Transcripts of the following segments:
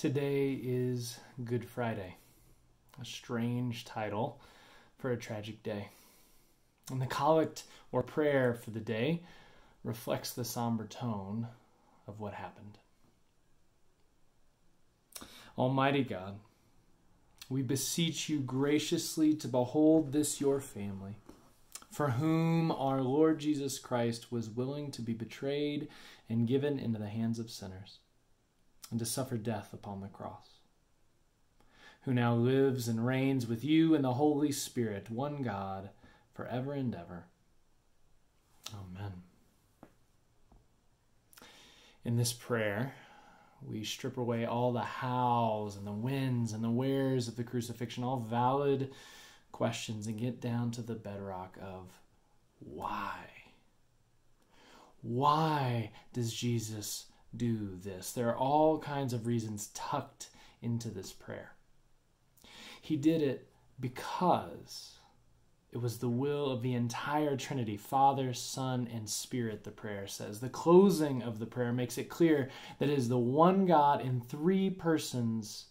Today is Good Friday, a strange title for a tragic day. And the collect or prayer for the day reflects the somber tone of what happened. Almighty God, we beseech you graciously to behold this your family, for whom our Lord Jesus Christ was willing to be betrayed and given into the hands of sinners and to suffer death upon the cross, who now lives and reigns with you in the Holy Spirit, one God, forever and ever. Amen. In this prayer, we strip away all the hows and the whens and the wheres of the crucifixion, all valid questions, and get down to the bedrock of why. Why does Jesus do this. There are all kinds of reasons tucked into this prayer. He did it because it was the will of the entire Trinity Father, Son, and Spirit, the prayer says. The closing of the prayer makes it clear that it is the one God in three persons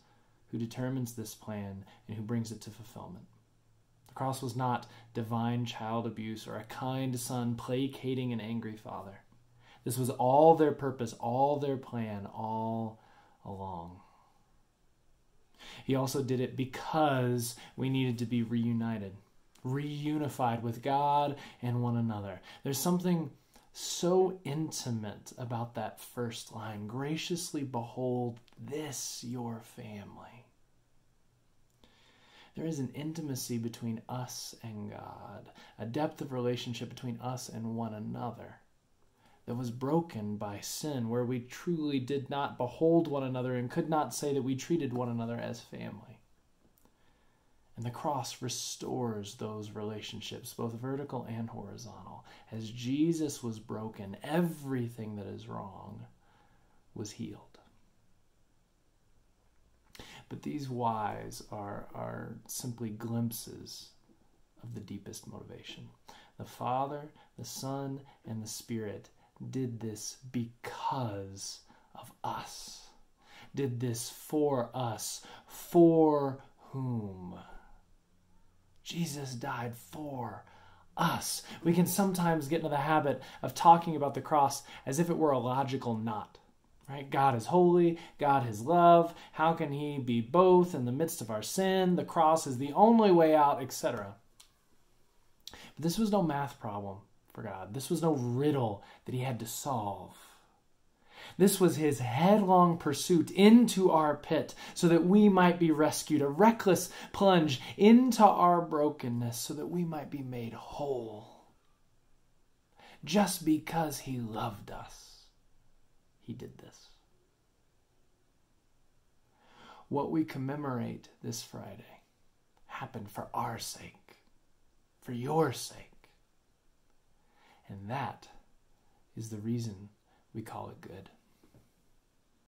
who determines this plan and who brings it to fulfillment. The cross was not divine child abuse or a kind son placating an angry father. This was all their purpose, all their plan, all along. He also did it because we needed to be reunited, reunified with God and one another. There's something so intimate about that first line graciously behold this your family. There is an intimacy between us and God, a depth of relationship between us and one another that was broken by sin, where we truly did not behold one another and could not say that we treated one another as family. And the cross restores those relationships, both vertical and horizontal. As Jesus was broken, everything that is wrong was healed. But these whys are, are simply glimpses of the deepest motivation. The Father, the Son, and the Spirit did this because of us, did this for us. For whom? Jesus died for us. We can sometimes get into the habit of talking about the cross as if it were a logical knot. Right? God is holy, God is love. How can he be both in the midst of our sin? The cross is the only way out, etc. But this was no math problem for God. This was no riddle that he had to solve. This was his headlong pursuit into our pit so that we might be rescued, a reckless plunge into our brokenness so that we might be made whole. Just because he loved us, he did this. What we commemorate this Friday happened for our sake, for your sake. And that is the reason we call it good.